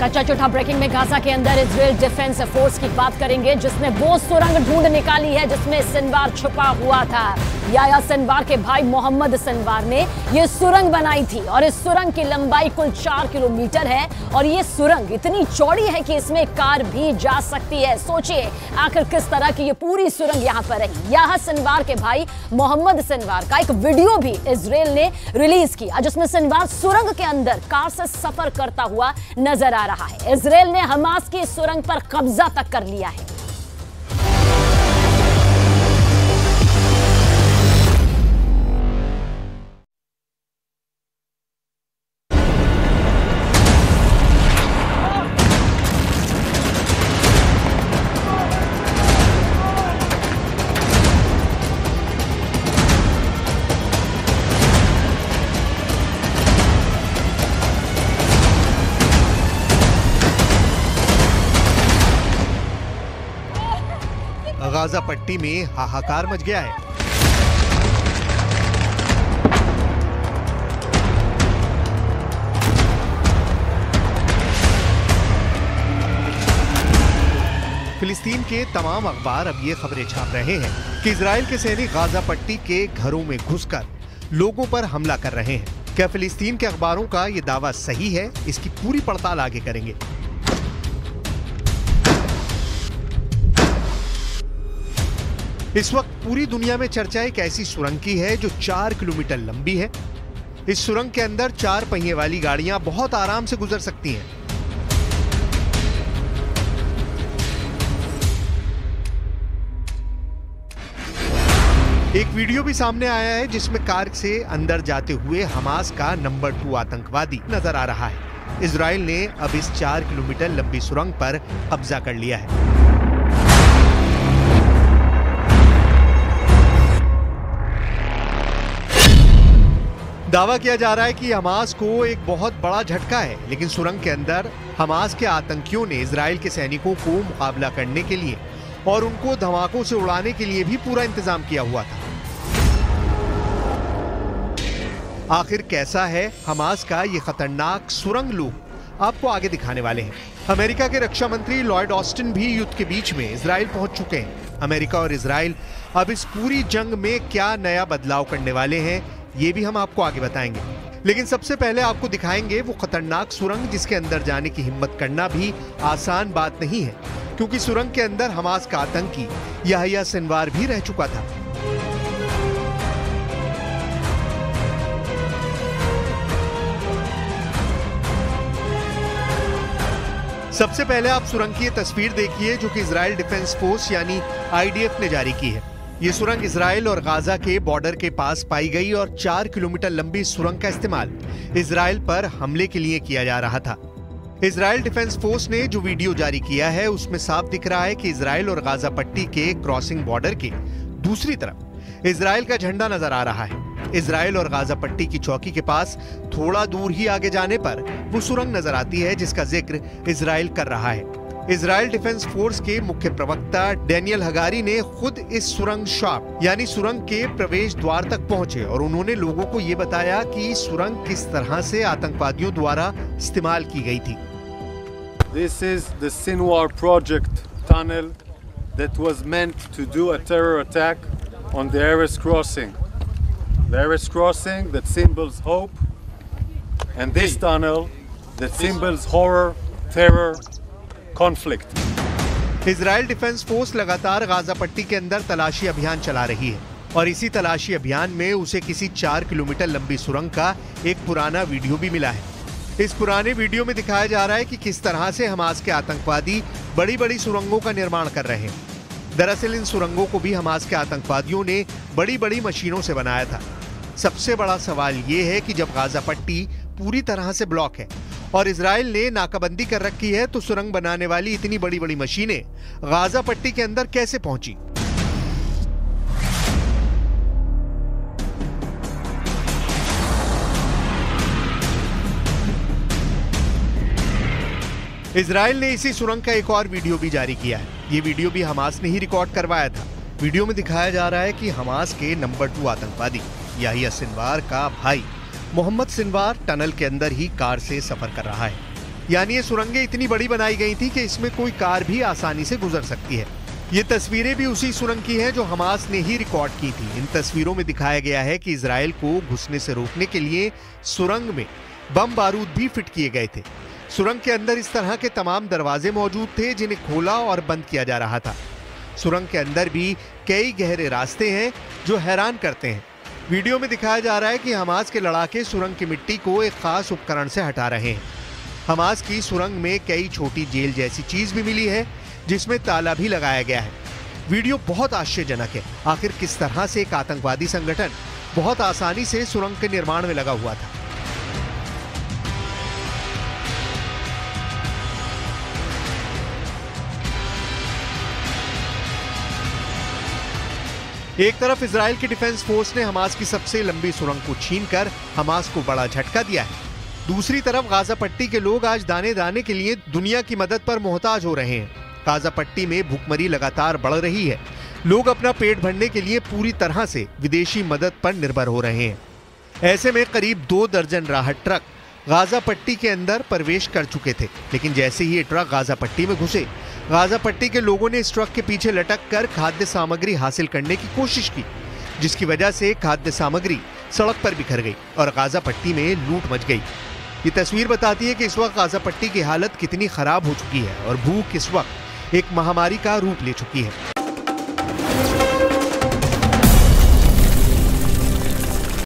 कच्चा चौथा ब्रेकिंग में गाजा के अंदर इसराइल डिफेंस फोर्स की बात करेंगे, जिसने वो सुरंग ढूंढ निकाली है, जिसमें सिनवार छुपा हुआ था। याया सिनवार के भाई मोहम्मद सिनवार ने ये सुरंग बनाई थी और इस सुरंग की लंबाई कुल चार किलोमीटर है और ये सुरंग इतनी चौड़ी है कि इसमें कार भी जा सकती है। सोचिए आखिर किस तरह की ये पूरी सुरंग यहाँ पर है याह सिनवार के भाई मोहम्मद सिनवार का एक वीडियो भी इसराइल ने रिलीज़ किया, जिसमें सिनवार सुरंग के अंदर कार से सफ़र करता हुआ नज़र आ रहा है। इसराइल ने हमास की सुरंग पर कब्जा तक कर लिया है। गाजा पट्टी में हाहाकार मच गया है। फिलिस्तीन के तमाम अखबार अब ये खबरें छाप रहे हैं कि इसराइल के सैनिक गाजा पट्टी के घरों में घुसकर लोगों पर हमला कर रहे हैं। क्या फिलिस्तीन के अखबारों का ये दावा सही है? इसकी पूरी पड़ताल आगे करेंगे। इस वक्त पूरी दुनिया में चर्चा एक ऐसी सुरंग की है जो चार किलोमीटर लंबी है। इस सुरंग के अंदर चार पहिए वाली गाड़ियाँ बहुत आराम से गुजर सकती हैं। एक वीडियो भी सामने आया है जिसमें कार से अंदर जाते हुए हमास का नंबर टू आतंकवादी नज़र आ रहा है। इसराइल ने अब इस चार किलोमीटर लंबी सुरंग पर कब्जा कर लिया है। दावा किया जा रहा है कि हमास को एक बहुत बड़ा झटका है, लेकिन सुरंग के अंदर हमास के आतंकियों ने इसराइल के सैनिकों को मुकाबला करने के लिए और उनको धमाकों से उड़ाने के लिए भी पूरा इंतज़ाम किया हुआ था। आखिर कैसा है हमास का ये खतरनाक सुरंग लूप? आपको आगे दिखाने वाले हैं। अमेरिका के रक्षा मंत्री लॉयड ऑस्टिन भी युद्ध के बीच में इसराइल पहुँच चुके हैं। अमेरिका और इसराइल अब इस पूरी जंग में क्या नया बदलाव करने वाले हैं ये भी हम आपको आगे बताएँगे। लेकिन सबसे पहले आपको दिखाएँगे वो खतरनाक सुरंग जिसके अंदर जाने की हिम्मत करना भी आसान बात नहीं है, क्योंकि सुरंग के अंदर हमास का आतंकी याहिया सिनवार भी रह चुका था। सबसे पहले आप सुरंग की तस्वीर देखिए, जो कि इसराइल डिफेंस फोर्स यानी आईडीएफ ने जारी की है। ये सुरंग इसराइल और गाजा के बॉर्डर के पास पाई गई और चार किलोमीटर लंबी सुरंग का इस्तेमाल इसराइल पर हमले के लिए किया जा रहा था। इसराइल डिफेंस फोर्स ने जो वीडियो जारी किया है, उसमें साफ़ दिख रहा है कि इसराइल और गाजा पट्टी के क्रॉसिंग बॉर्डर के दूसरी तरफ़ इसराइल का झंडा नज़र आ रहा है। इसराइल और गाजा पट्टी की चौकी के पास थोड़ा दूर ही आगे जाने पर वो सुरंग नज़र आती है, जिसका ज़िक्र इसराइल कर रहा है। इसराइल डिफेंस फोर्स के मुख्य प्रवक्ता डेनियल हगारी ने खुद इस सुरंग शॉप यानी सुरंग के प्रवेश द्वार तक पहुँचे और उन्होंने लोगों को ये बताया कि सुरंग किस तरह से आतंकवादियों द्वारा इस्तेमाल की गई थी। This is दिनवार project tunnel that was meant to do a terror attack on the Erez crossing the Erez crossing that symbols hope and this tunnel that symbols horror terror conflict. Israel Defense Force लगातार Gaza पट्टी के अंदर तलाशी अभियान चला रही है और इसी तलाशी अभियान में उसे किसी चार किलोमीटर लंबी सुरंग का एक पुराना वीडियो भी मिला है। इस पुराने वीडियो में दिखाया जा रहा है कि किस तरह से हमास के आतंकवादी बड़ी बड़ी सुरंगों का निर्माण कर रहे हैं। दरअसल इन सुरंगों को भी हमास के आतंकवादियों ने बड़ी बड़ी मशीनों से बनाया था। सबसे बड़ा सवाल ये है कि जब गाजा पट्टी पूरी तरह से ब्लॉक है और इसराइल ने नाकाबंदी कर रखी है तो सुरंग बनाने वाली इतनी बड़ी बड़ी मशीनें गाजा पट्टी के अंदर कैसे पहुँची? इसराइल ने इसी सुरंग का एक और वीडियो भी जारी किया है। ये वीडियो भी हमास ने ही रिकॉर्ड करवाया था। वीडियो में दिखाया जा रहा है कि हमास के नंबर टू आतंकवादी, याहिया सिनवार का भाई। मोहम्मद सिनवार टनल के अंदर ही कार से सफ़र कर रहा है। यानी ये सुरंगें इतनी बड़ी बनाई गई थी कि इसमें कोई कार भी आसानी से गुजर सकती है। ये तस्वीरें भी उसी सुरंग की हैं जो हमास ने ही रिकॉर्ड की थी। इन तस्वीरों में दिखाया गया है कि इसराइल को घुसने से रोकने के लिए सुरंग में बम बारूद भी फिट किए गए थे। सुरंग के अंदर इस तरह के तमाम दरवाजे मौजूद थे, जिन्हें खोला और बंद किया जा रहा था। सुरंग के अंदर भी कई गहरे रास्ते हैं जो हैरान करते हैं। वीडियो में दिखाया जा रहा है कि हमास के लड़ाके सुरंग की मिट्टी को एक खास उपकरण से हटा रहे हैं। हमास की सुरंग में कई छोटी जेल जैसी चीज़ भी मिली है, जिसमें ताला भी लगाया गया है। वीडियो बहुत आश्चर्यजनक है। आखिर किस तरह से एक आतंकवादी संगठन बहुत आसानी से सुरंग के निर्माण में लगा हुआ था? एक तरफ़ इसराइल की डिफेंस फोर्स ने हमास की सबसे लंबी सुरंग को छीनकर हमास को बड़ा झटका दिया है। दूसरी तरफ़ गाजा पट्टी के लोग आज दाने दाने के लिए दुनिया की मदद पर मोहताज हो रहे हैं। गाजा पट्टी में भुखमरी लगातार बढ़ रही है। लोग अपना पेट भरने के लिए पूरी तरह से विदेशी मदद पर निर्भर हो रहे हैं। ऐसे में करीब दो दर्जन राहत ट्रक गाजा पट्टी के अंदर प्रवेश कर चुके थे, लेकिन जैसे ही ये ट्रक गाजा पट्टी में घुसे गाजा पट्टी के लोगों ने इस ट्रक के पीछे लटक कर खाद्य सामग्री हासिल करने की कोशिश की, जिसकी वजह से खाद्य सामग्री सड़क पर बिखर गई और गाजा पट्टी में लूट मच गई। ये तस्वीर बताती है कि इस वक्त गाजा पट्टी की हालत कितनी खराब हो चुकी है और भूख इस वक्त एक महामारी का रूप ले चुकी है।